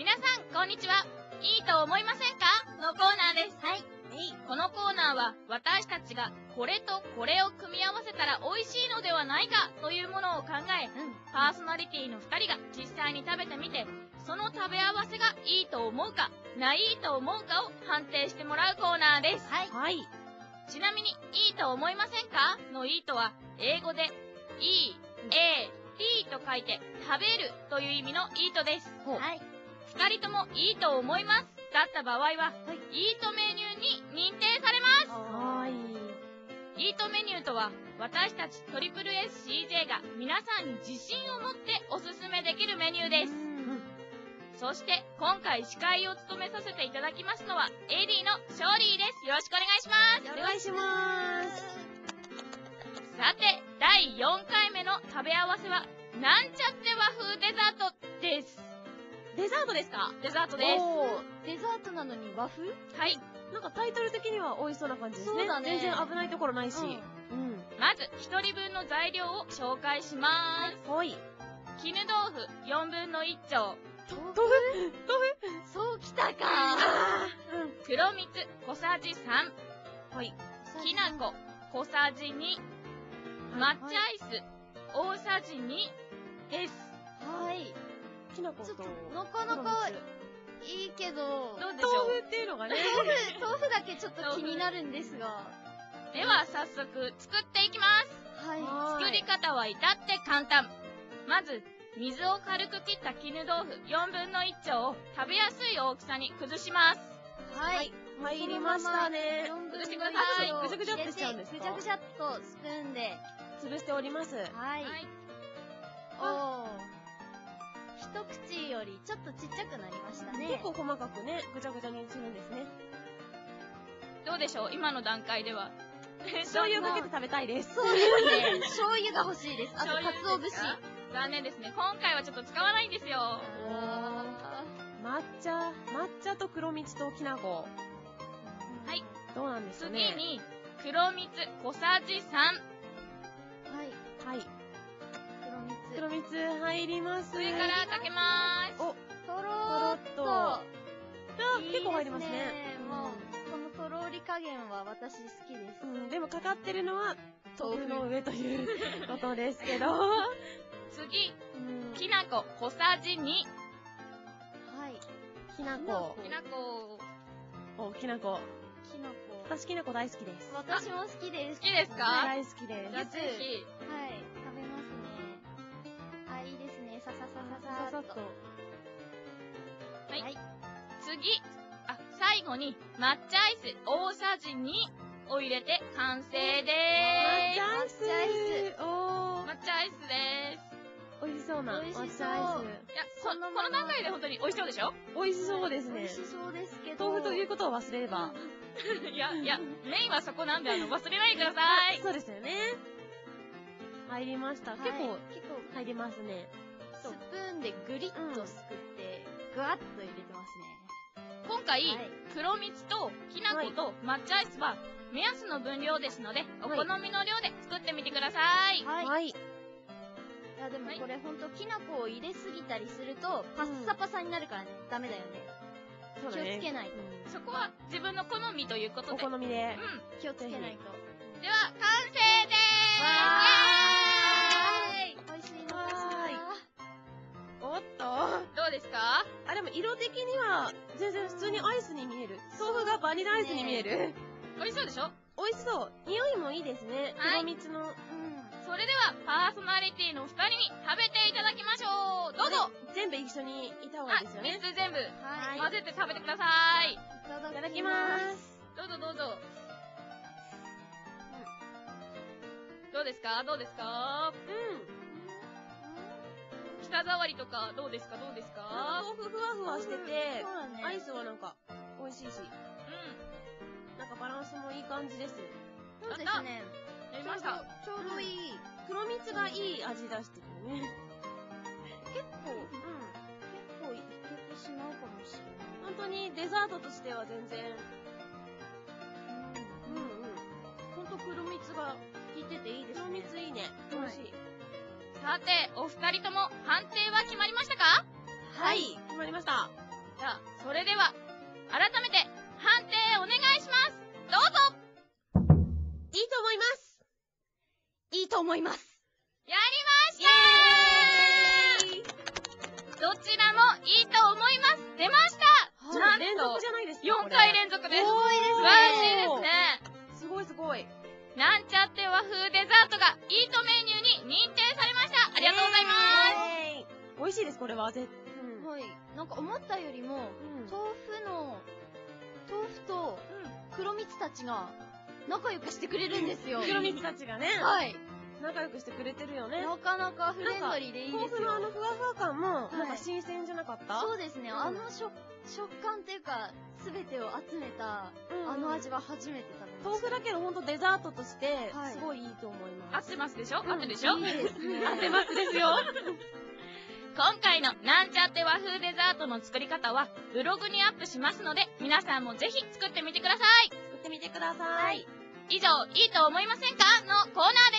皆さん、こんにちは。いいと思いませんか？のコーナーです。はい。このコーナーは、私たちがこれとこれを組み合わせたら美味しいのではないか？というものを考え、パーソナリティの2人が実際に食べてみて、その食べ合わせがいいと思うか、ないと思うか？を判定してもらうコーナーです。はい。はい。ちなみに、いいと思いませんか？のいいとは、英語で、E, A, T と書いて、食べるという意味のいいとです。はい。二人ともいいと思います。だった場合は、イートメニューに認定されます。はーい。イートメニューとは、私たちトリプル SCJ が皆さんに自信を持っておすすめできるメニューです。そして、今回司会を務めさせていただきますのは、エディのショーリーです。よろしくお願いします。お願いします。さて、第4回目の食べ合わせは、なんちゃって和風デザートです。デザートですか？デザートです。デザートなのに和風？はい。なんかタイトル的には美味しそうな感じですね。そうだね全然危ないところないし。うん。まず、1人分の材料を紹介します。はい。絹豆腐4分の1丁、豆豆腐？そうきたか黒蜜小さじ3、はい。きな粉小さじ2、抹茶アイス大さじ2です。はい。きな粉とちょっと、なかなかいいけど、どうでしょう？豆腐っていうのがね。豆腐、豆腐だけちょっと気になるんですが。では早速作っていきます。はい。作り方は至って簡単。まず、水を軽く切った絹豆腐4分の1丁を食べやすい大きさに崩します。はい。入りましたね。4分の崩してください1をぐちゃぐちゃってしちゃうんですか？ぐちゃぐちゃっとスプーンで。潰しております。はい。はい。おー。一口よりちょっとちっちゃくなりましたね。結構細かくね、ぐちゃぐちゃにするんですね。どうでしょう？今の段階では。醤油かけて食べたいです。そうですね。醤油が欲しいです。あと、醤油鰹節残念ですね。今回はちょっと使わないんですよ。あ抹茶、抹茶と黒蜜ときな粉。ーはい。どうなんですか次ね。に、黒蜜小さじ3。入ります。上からかけまーす。お、とろーっと。あいい結構入りますね。もう、このとろり加減は私好きです。うん、でもかかってるのは豆腐の豆上ということですけど。次、うんきな粉小さじ2。はい。きなこ。きな粉、お、きなこ。きな粉。私きなこ大好きです。私も好きです。好きですか？大好きですじゃ。あぜひ、はい。さささっとさっと。。はいはい。次、あ、最後に抹茶アイス大さじ2を入れて完成でー抹茶アイス抹茶アイスす。おー、抹茶アイスです。美味しそうな美味しそう抹茶アイいや、こそのままこの段階で本当に美味しそうでしょ？ス。美味しそうですね美味。しそうですけど。豆腐ということを忘れれば。いや、いや、メインはそこなんで、あの、忘れないでください。そうですよね。入りました。はい結構結構、入りますね。スプーンでグリッとすくって、ぐわっと入れてます今回、ね。はい。黒蜜ときな粉と抹茶アイスは目安の分量ですので、お好みの量で作ってみてください。はい。いはい。や、でもはいこれほんと、きな粉を入れすぎたりすると、パッサパサになるからね、ダメだよね。気をつけないとうんそこは自分の好みということおで。好みで。う気をつけないと。バニラアイスに見える。美味しそうでしょ？美味しそう。匂いもいいですね。はい黒蜜の。うん。それでは、パーソナリティの二人に食べていただきましょうどうぞ全部一緒にいた方があいいですよ、ね。三つ全部、はい。混ぜて食べてください。いただいただきます。どうぞどうぞ。どうですか？どうですか？うん。舌触りとかどうですか？どうですか？豆腐ふわふわしてて。アイスはなんか、美味しいし、バランスもいい感じです。そうですね。ん。やりました。ちょうどいい。黒蜜がいい味出してくるね。結構、う結構いけてしまうかもしれない。ん。本当にデザートとしては全然、うんうん。ほんと黒蜜が効いてていいです黒ね。蜜いいね。美味しい。さて、お二人とも判定は決まりましたか？はい、決まりました。じゃあ、それでは、改めて、判定お願いしますどうぞ。いいと思います。いいと思います。やりました。どちらもいいと思います。出ました。なんと連続じゃないです。か4回連続です。すごいですね。素晴らしいですね。すごいすごい。なんちゃって和風デザートがイートメニューに認定されました。ありがとうございます。す。美味しいです、これは。ぜうん。はい。なんか思ったよりも、うん。豆腐の、豆腐と黒蜜たちが仲良くしてくれるんですよ。黒蜜たちがね、はい。仲良くしてくれてるよね。なかなかフレンドリーでいいですよ。豆腐のあのふわふわ感も、いなんか新鮮じゃなかった？そうですね。うんあの食、食感っていうか、すべてを集めた、うんあの味は初めて食べました。豆腐だけどほんとデザートとしてはい、すごいいいと思い合ます。ってますでしょ？うん合ってるでしょ？いいですね。合ってますですよ今回のなんちゃって和風デザートの作り方はブログにアップしますので皆さんもぜひ作ってみてください。作ってみてください。以上、いいと思いませんか？のコーナー